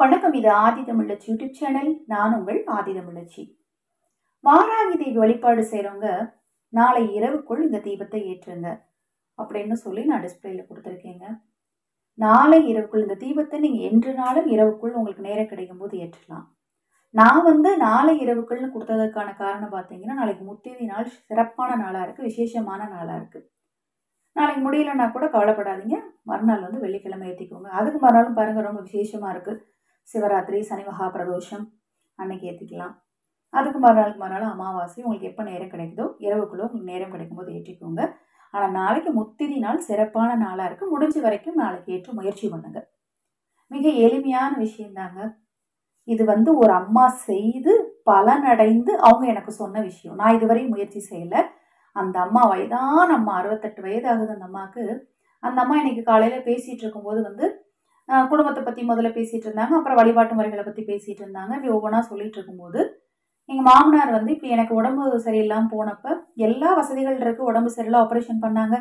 வணக்கம் இது ஆதி தமிழச்சி YouTube channel. நான் உங்கள் ஆதி தமிழச்சி. வாராகி தேவி வழிபாடு செய்கிறவங்க நாளை இரவுக்குள் இந்த தீபத்தை ஏற்றுங்க. அப்படின்னு சொல்லி நான் டிஸ்பிளேல கொடுத்துருக்கேங்க. நாளை இரவுக்குள் இந்த தீபத்தை நீங்கள் என்றுனாலும் இரவுக்குள் உங்களுக்கு நேரம் கிடைக்கும் போது ஏற்றலாம். நான் வந்து நாளை இரவுக்குள்னு கொடுத்ததுக்கான காரணம் பார்த்தீங்கன்னா நாளைக்கு முத்தேதி நாள் சிறப்பான நாளாக இருக்குது விசேஷமான நாளாக இருக்குது நாளைக்கு முடியலன்னா கூட கவலைப்படாதீங்க. மறுநாள் வந்து வெள்ளிக்கிழமை ஏற்றிக்கோங்க அதுக்கு மறுநாளும் பாருங்கள் ரொம்ப விசேஷமாக இருக்குது சிவராத்திரி சனி மகா பிரதோஷம் அன்னைக்கு ஏற்றிக்கலாம் அதுக்கு மறுநாளுக்கு மறுநாள் அமாவாசை உங்களுக்கு எப்போ நேரம் கிடைக்குதோ இரவுக்குள்ளே உங்களுக்கு நேரம் கிடைக்கும்போது ஏற்றிக்கோங்க. ஆனால் நாளைக்கு முத்திரி நாள் சிறப்பான நாளாக இருக்குது முடிஞ்ச வரைக்கும் நாளைக்கு ஏற்ற முயற்சி பண்ணுங்க. மிக எளிமையான விஷயந்தாங்க இது வந்து ஒரு அம்மா செய்து பலனடைந்து அவங்க எனக்கு சொன்ன விஷயம். நான் இதுவரை முயற்சி செய்யலை. அந்த அம்மா வயதான அம்மா அறுபத்தெட்டு வயது ஆகுது அந்த அம்மாவுக்கு அந்த அம்மா இன்னைக்கு காலையில் பேசிகிட்டு இருக்கும்போது வந்து குடும்பத்தை பற்றி முதல்ல பேசிகிட்டு இருந்தாங்க. அப்புறம் வழிபாட்டு முறைகளை பற்றி பேசிகிட்டு இருந்தாங்க. இப்படி ஒவ்வொன்றா சொல்லிட்டு இருக்கும்போது எங்கள் மாமனார் வந்து இப்படி எனக்கு உடம்பு சரியில்லாமல் போனப்போ எல்லா வசதிகள் இருக்குது உடம்பு சரியில்லை ஆப்ரேஷன் பண்ணாங்க.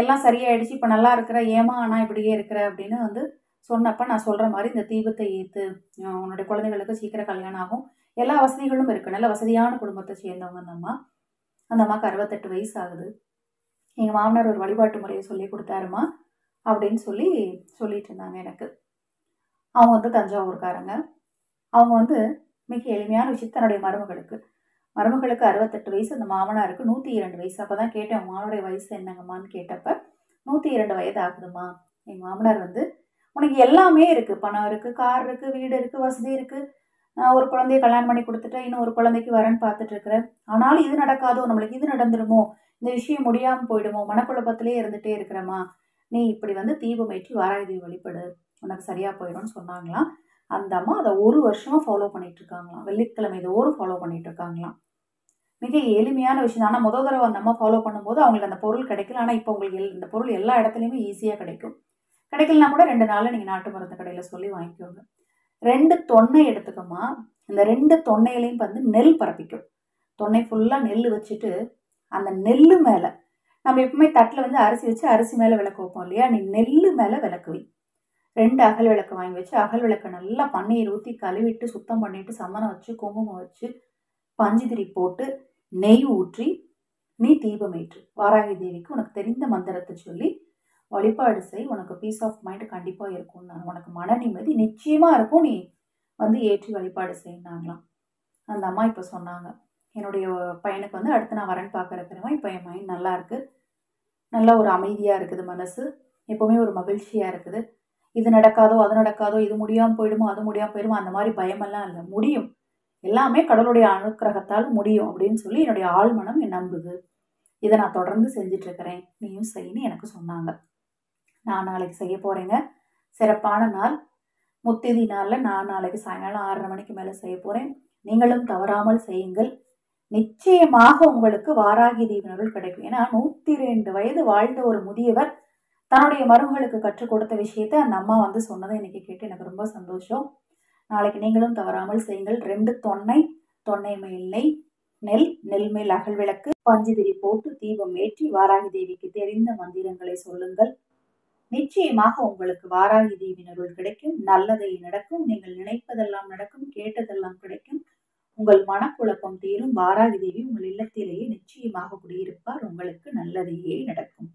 எல்லாம் சரியாயிடுச்சு இப்போ நல்லா இருக்கிற ஏமா ஆனால் இப்படியே இருக்கிற அப்படின்னு வந்து சொன்னப்போ நான் சொல்கிற மாதிரி இந்த தீபத்தை ஏற்று உன்னுடைய குழந்தைகளுக்கு சீக்கிரம் கல்யாணம் ஆகும். எல்லா வசதிகளும் இருக்குது நல்ல வசதியான குடும்பத்தை சேர்ந்தவங்க அந்த அம்மா. அந்த அம்மாவுக்கு அறுபத்தெட்டு வயசு ஆகுது. எங்கள் மாமனார் ஒரு வழிபாட்டு முறையை சொல்லி கொடுத்தாருமா? அப்படின்னு சொல்லி சொல்லிட்டு இருந்தாங்க எனக்கு. அவங்க வந்து தஞ்சாவூர்காரங்க. அவங்க வந்து மிக எளிமையான விஷயம் தன்னுடைய மருமகளுக்கு. மருமகளுக்கு அறுபத்தெட்டு வயசு அந்த மாமனாருக்கு நூற்றி இரண்டு வயசு. அப்போ தான் கேட்டேன் மாமனுடைய வயசு என்னங்கம்மான்னு கேட்டப்ப நூற்றி இரண்டு வயது ஆகுதுமா எங்கள் மாமனார் வந்து உனக்கு எல்லாமே இருக்குது பணம் இருக்குது கார் இருக்குது வீடு இருக்குது வசதி இருக்குது ஒரு குழந்தைய கல்யாணம் பண்ணி கொடுத்துட்டு இன்னும் ஒரு குழந்தைக்கு வரேன்னு பார்த்துட்டு இருக்கிறேன் ஆனாலும் இது நடக்காதோ? நம்மளுக்கு இது நடந்துருமோ? இந்த விஷயம் முடியாமல் போயிடுமோ? மனக்குழப்பத்திலே இருந்துகிட்டே இருக்கிறேம்மா. நீ இப்படி வந்து தீபம் ஏற்றி வாராகி வழிபடு உனக்கு சரியாக போயிடும்னு சொன்னாங்களாம். அந்த அம்மா அதை ஒரு வருஷமாக ஃபாலோ பண்ணிகிட்ருக்காங்களாம் வெள்ளிக்கிழமை தோறும் ஃபாலோ பண்ணிகிட்ருக்காங்களாம் மிக எளிமையான விஷயம். ஆனால் முதல் தடவை அந்த அம்மா ஃபாலோ பண்ணும்போது அவங்களுக்கு அந்த பொருள் கிடைக்கல. ஆனால் இப்போ உங்களுக்கு எல் இந்த பொருள் எல்லா இடத்துலையுமே ஈஸியாக கிடைக்கும். கிடைக்கலனா கூட ரெண்டு நாளில் நீங்கள் நாட்டு மருந்து கடையில் சொல்லி வாங்கிக்கோங்க. ரெண்டு தொன்னை எடுத்துக்கோமா இந்த ரெண்டு தொன்னையிலையும் வந்து நெல் பரப்பிக்கும். தொன்னை ஃபுல்லாக நெல் வச்சுட்டு அந்த நெல் மேலே நம்ம எப்பவுமே தட்டில் வந்து அரிசி வச்சு அரிசி மேலே விளக்கு வைப்போம் இல்லையா? நீ நெல் மேலே விளக்கு வை. ரெண்டு அகல் விளக்கு வாங்கி வச்சு அகல் விளக்கை நல்லா பன்னீர் ஊற்றி கழுவிட்டு சுத்தம் பண்ணிட்டு சமணம் வச்சு குங்குமம் வச்சு பஞ்சுதிரி போட்டு நெய் ஊற்றி நீ தீபம் ஏற்று. வாராகி தேவிக்கு உனக்கு தெரிந்த மந்திரத்தை சொல்லி வழிபாடு செய். உனக்கு பீஸ் ஆஃப் மைண்ட் கண்டிப்பாக இருக்கும் நான் உனக்கு மன நிம்மதி நிச்சயமாக இருக்கும். நீ வந்து ஏற்றி வழிபாடு செய்யினாங்களாம் அந்த அம்மா இப்போ சொன்னாங்க. என்னுடைய பையனுக்கு வந்து அடுத்து நான் வரேன்னு பார்க்குறக்கிறவா இப்போ என் மைண்ட் நல்லா இருக்குது நல்ல ஒரு அமைதியாக இருக்குது மனசு. எப்போவுமே ஒரு மகிழ்ச்சியாக இருக்குது. இது நடக்காதோ அது நடக்காதோ இது முடியாமல் போயிடுமோ அது முடியாமல் போயிடுமோ அந்த மாதிரி பயமெல்லாம் இல்லை. முடியும். எல்லாமே கடவுளுடைய அனுக்கிரகத்தால் முடியும் அப்படின்னு சொல்லி என்னுடைய ஆழ்மனம் என் நம்புது. இதை நான் தொடர்ந்து செஞ்சிட்ருக்கிறேன் நீயும் செய்யின்னு எனக்கு சொன்னாங்க. நான் நாளைக்கு செய்ய போகிறேங்க சிறப்பான நாள். முத்திதி நாளில் நான் நாளைக்கு சாயங்காலம் ஆறரை மணிக்கு மேலே செய்ய போகிறேன் நீங்களும் தவறாமல் செய்யுங்கள். நிச்சயமாக உங்களுக்கு வாராகி தீவினர்கள் கிடைக்கும். ஏன்னா நூற்றி ரெண்டு வயது வாழ்ந்த ஒரு முதியவர் தன்னுடைய மருமகளுக்கு கற்றுக் கொடுத்த விஷயத்தை அந்த அம்மா வந்து சொன்னதை இன்னைக்கு கேட்டு எனக்கு ரொம்ப சந்தோஷம். நாளைக்கு நீங்களும் தவறாமல் செய்யுங்கள். ரெண்டு தொன்னை தொன்னை மேல் நெய் நெல் நெல் மேல் அகல் விளக்கு பஞ்சுதிரி போட்டு தீபம் ஏற்றி வாராகி தேவிக்கு தெரிந்த மந்திரங்களை சொல்லுங்கள். நிச்சயமாக உங்களுக்கு வாராகி தேவினருள் கிடைக்கும். நல்லதை நடக்கும். நீங்கள் நினைப்பதெல்லாம் நடக்கும். கேட்டதெல்லாம் கிடைக்கும். உங்கள் மனக்குழப்பம் தீரும். வாராகி தேவி உங்கள் இல்லத்திலேயே நிச்சயமாக குடியிருப்பார். உங்களுக்கு நல்லதையே நடக்கும்.